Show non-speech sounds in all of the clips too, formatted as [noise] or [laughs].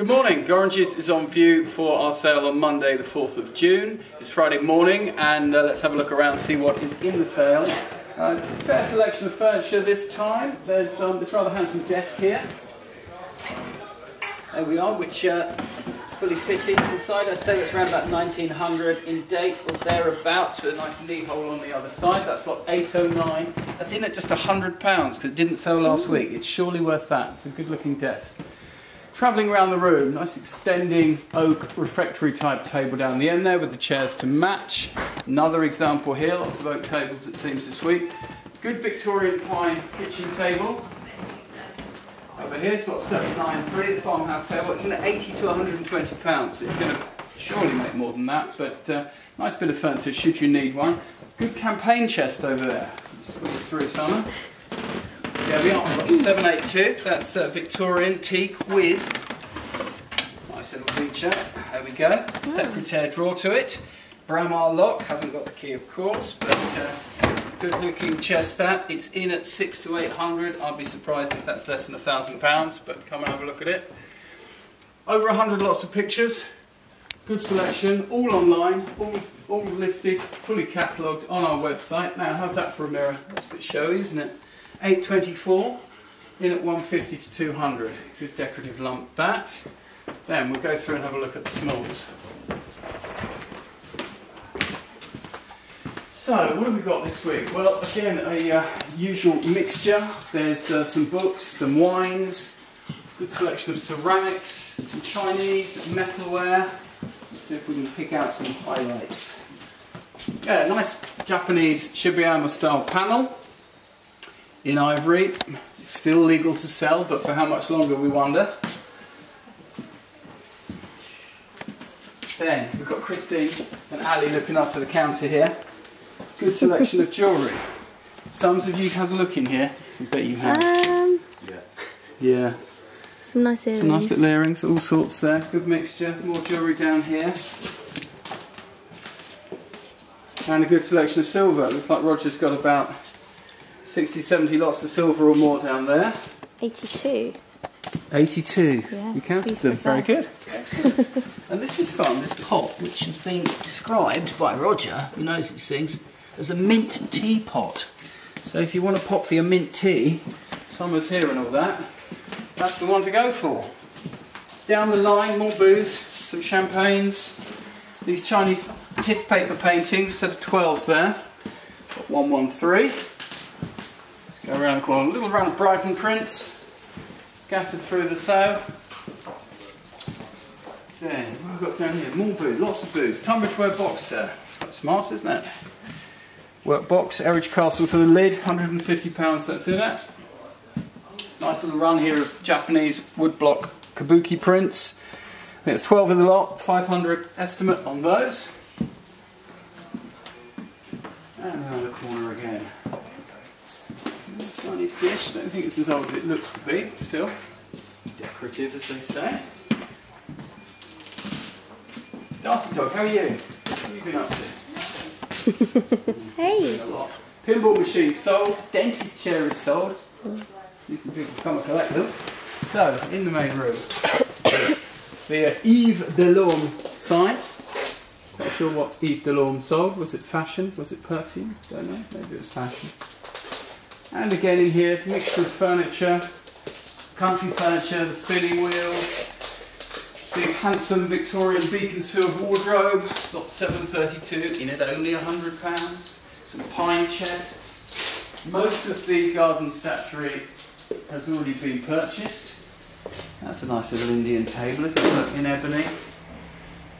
Good morning. Gorringes is on view for our sale on Monday the 4th of June. It's Friday morning and uh, let's have a look around and see what is in the sale. Uh, fair selection of furniture this time. There's um, this rather handsome desk here. There we are, which uh, fully fitted inside. I'd say that's around about 1900 in date or thereabouts with a nice knee hole on the other side. That's lot 809. That's in at just £100 because it didn't sell last week. It's surely worth that. It's a good looking desk. Travelling around the room, nice extending oak refectory type table down the end there with the chairs to match. Another example here, lots of oak tables it seems this week. Good Victorian pine kitchen table. Over here it's got 793, the farmhouse table. It's at 80 to 120 pounds. It's going to surely make more than that, but uh, nice bit of furniture should you need one. Good campaign chest over there. Squeeze through, Simon. Yeah, we are. We've got the 782. That's uh, Victorian teak with nice little feature. There we go. Secretaire drawer to it. Bramah lock. Hasn't got the key, of course, but uh, good looking chest that. It's in at six to eight hundred. I'd be surprised if that's less than a thousand pounds, but come and have a look at it. Over a hundred lots of pictures. Good selection, all online, all, all listed, fully catalogued on our website. Now, how's that for a mirror? That's a bit showy, isn't it? 824 in at 150 to 200. Good decorative lump that. Then we'll go through and have a look at the smalls. So, what have we got this week? Well, again, a uh, usual mixture. There's uh, some books, some wines, good selection of ceramics, some Chinese, metalware. Let's see if we can pick out some highlights. Yeah, nice Japanese Shibayama style panel in ivory. Still legal to sell, but for how much longer we wonder. Then we've got Christine and Ali looking after the counter here. Good selection of jewellery. Some of you have a look in here. I bet you have. Um, yeah. Yeah. Some nice earrings. Some nice little earrings, all sorts there. Good mixture. More jewellery down here. And a good selection of silver. Looks like Roger's got about 60, 70 lots of silver or more down there. 82. 82. Yes, you counted be them. Very good. and this is fun, this pot, which has been described by Roger, who knows these things, as a mint teapot. So if you want a pot for your mint tea, summer's here and all that, that's the one to go for. Down the line, more booze, some champagnes, these Chinese pith paper paintings, set of 12s there, got 113. Go around the corner, a little run of Brighton prints, scattered through the sale. Then, what have got down here? More booze, lots of booze. Tunbridge Wells box there. It's quite smart, isn't it? Work box, Eridge Castle to the lid, £150 that's in it. Eh? Nice little run here of Japanese woodblock kabuki prints. I think it's 12 in the lot, 500 estimate on those. And around the corner again. Chinese dish, don't think it's as old as it looks to be, still. Decorative as they say. Darcy Dog, how are you? What have you been up to? [laughs] Hey! A lot. Pinball machine sold, dentist chair is sold. Need some people to come and collect them. So, in the main room, [coughs] the uh, Yves Delorme sign. Not sure what Yves Delorme sold. Was it fashion? Was it perfume? Don't know. Maybe it was fashion. And again in here, mixture of furniture, country furniture, the spinning wheels, big handsome Victorian Beaconsfield wardrobe, lot 732, in at only £100. Some pine chests. Most of the garden statuary has already been purchased. That's a nice little Indian table, isn't it? In ebony.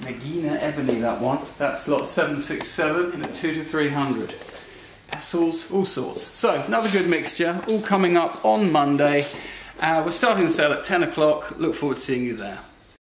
Nagina ebony, that one. That's lot 767 in at 2 to 300. All sorts. So, another good mixture, all coming up on Monday. Uh, we're starting the sale at 10 o'clock. Look forward to seeing you there.